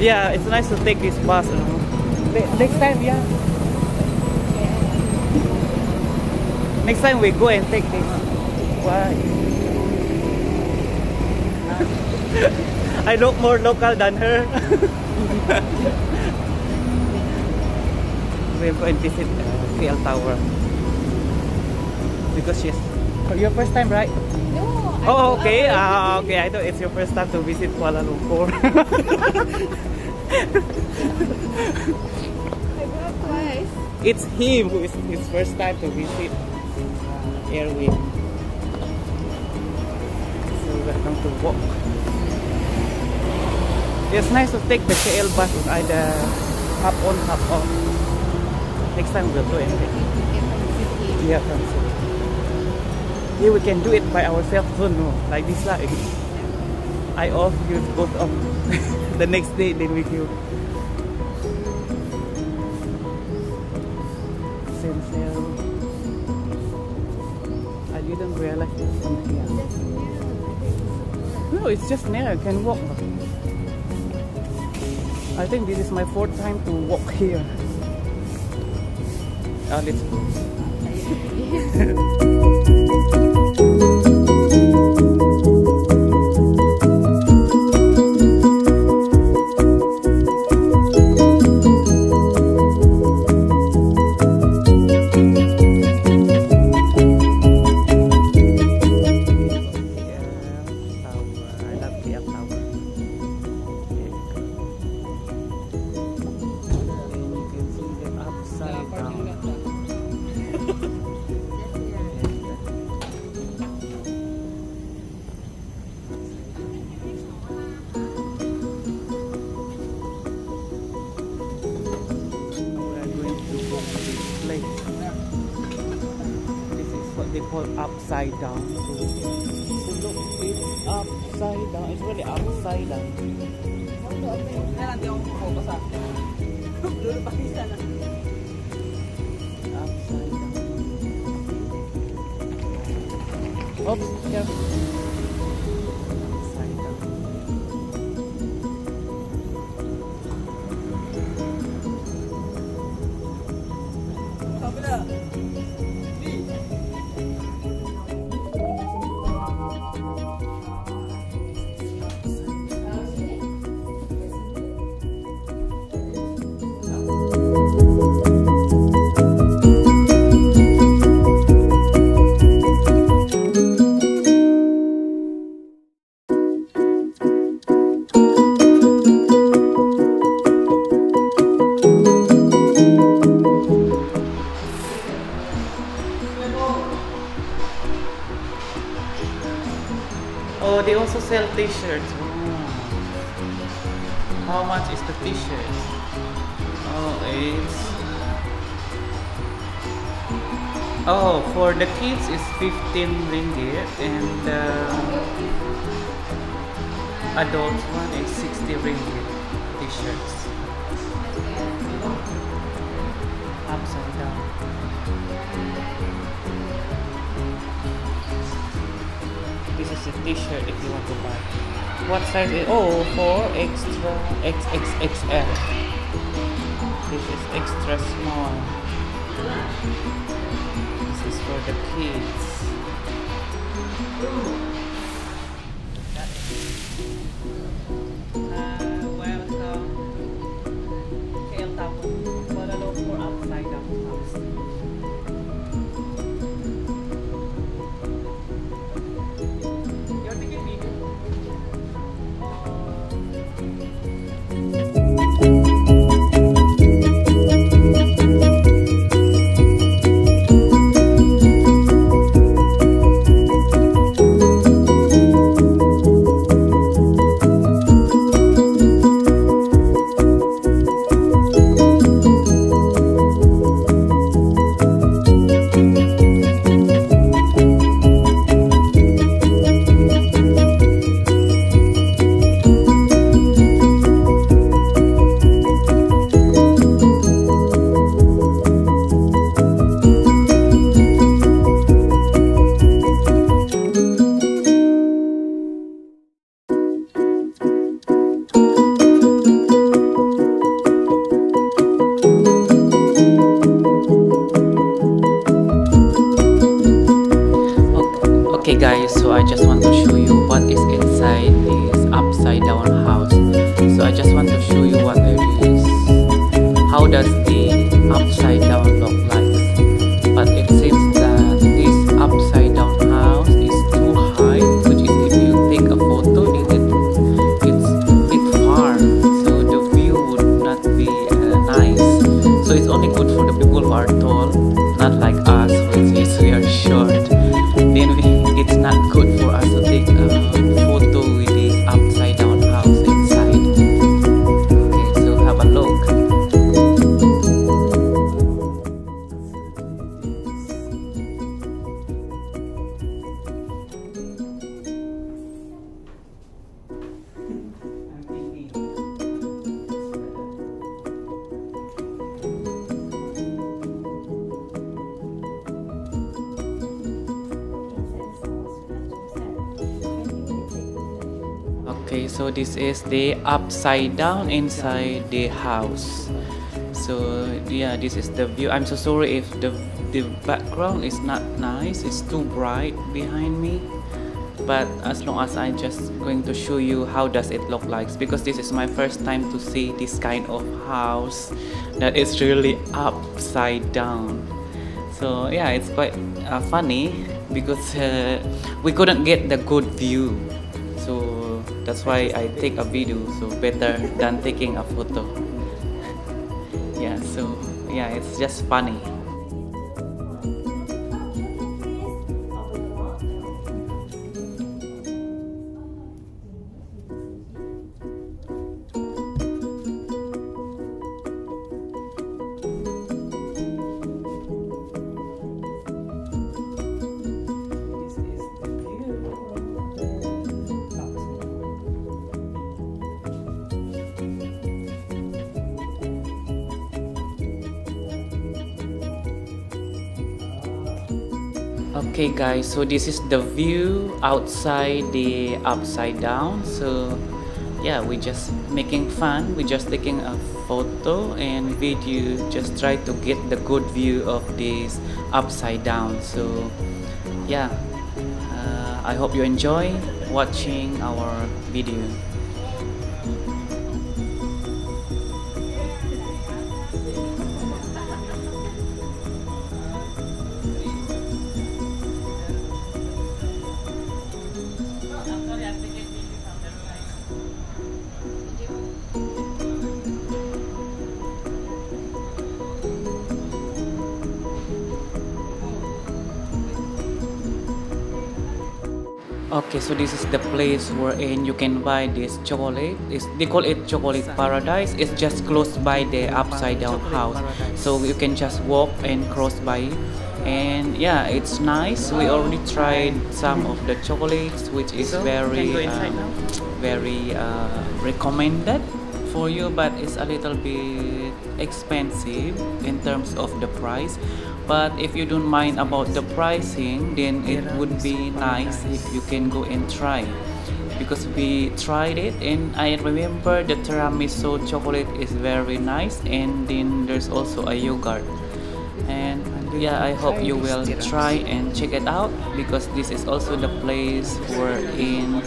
Yeah, it's nice to take this bus. You know. Next time, yeah. Next time we go and take this. Why? I look more local than her. We'll go and visit uh, KL Tower. Because she's... Oh, your first time, right? Oh, okay. Ah, okay. I thought it's your first time to visit Kuala Lumpur. I go twice. it's him who is his first time to visit Airway. So we're going to walk. It's nice to take the KL bus on either hop on, hop off. Next time we'll do take. Yeah, from city. Yeah, we can do it by ourselves too, no? Like this, like I off, you both off. the next day, then we go. Senseo. I didn't realize it's from here. No, it's just near. I can walk. I think this is my fourth time to walk here. Ah, let's go. this. Is what they call upside down. So, so look, it's upside down. It's really upside down. Upside down. Oops, yeah. Oh, they also sell t-shirts. Oh. How much is the t-shirt? Oh, it's Oh, for the kids it's 15 ringgit and uh, adults one is 60 ringgit What size is Oh, for extra XXXL. This is extra small. This is for the kids. Uh, welcome to KL Tower, Kuala Lumpur Upside Down House. So this is the upside down inside the house. So yeah, this is the view. I'm so sorry if the the background is not nice. It's too bright behind me. But as long as I'm just going to show you how does it look like because this is my first time to see this kind of house that is really upside down. So yeah, it's quite uh, funny because uh, we couldn't get the good view. That's why I take a video. So better than taking a photo. yeah. So yeah, it's just funny. Okay guys, so this is the view outside the upside down. So yeah, we just making fun. We just taking a photo and video. Just try to get the good view of this upside down. So yeah, uh, I hope you enjoy watching our video. Okay, so this is the place wherein you can buy this chocolate. It's, they call it chocolate paradise. It's just close by the upside down house. So you can just walk and cross by it. And yeah, it's nice. We already tried some of the chocolates, which is very, can go inside now? very uh, recommended for you, but it's a little bit expensive in terms of the price. But if you don't mind about the pricing, then it would be nice if you can go and try. Because we tried it and I remember the tiramisu chocolate is very nice and then there's also a yogurt. And yeah, I hope you will try and check it out because this is also the place wherein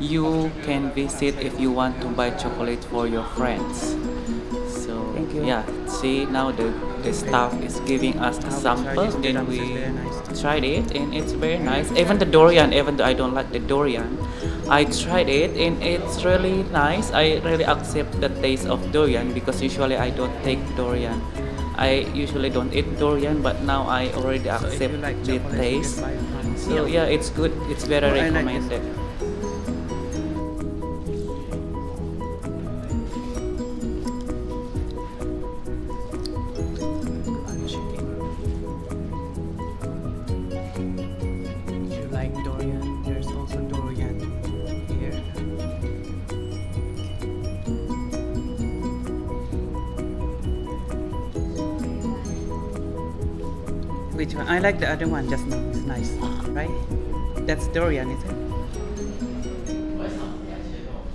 you can visit if you want to buy chocolate for your friends. So yeah, see now the the staff is giving us a sample, then we tried it and it's very nice. Even the durian, even though I don't like the durian, I tried it and it's really nice. I really accept the taste of durian because usually I don't take durian. I usually don't eat durian, but now I already accept you like the taste. can buy from So yeah, it's good. It's very recommended. I like the other one just. It's nice, right? That's durian, is it?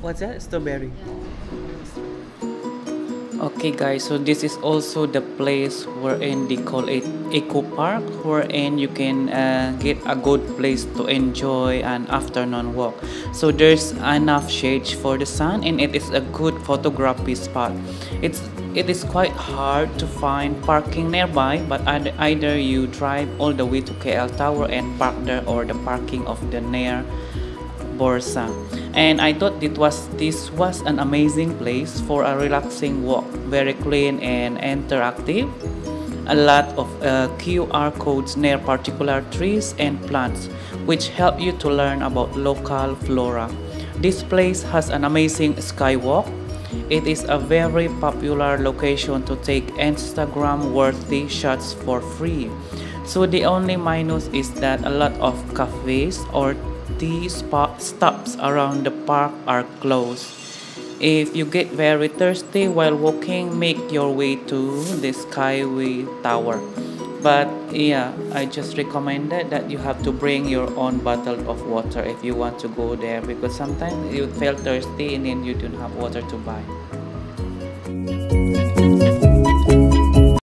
What's that? Strawberry. Okay guys, so this is also the place wherein they call it Eco Park wherein you can uh, get a good place to enjoy an afternoon walk. So there's enough shade for the sun and it is a good photography spot. It's it is quite hard to find parking nearby but either you drive all the way to KL Tower and park there or the parking of the near Bursa and I thought it was this was an amazing place for a relaxing walk. Very clean and interactive. A lot of uh, QR codes near particular trees and plants which help you to learn about local flora. This place has an amazing skywalk. It is a very popular location to take Instagram worthy shots for free. So the only minus is that a lot of cafes or spot stops around the park are closed. If you get very thirsty while walking, make your way to the Skyway Tower. But yeah, I just recommended that you have to bring your own bottle of water if you want to go there because sometimes you feel thirsty and then you don't have water to buy.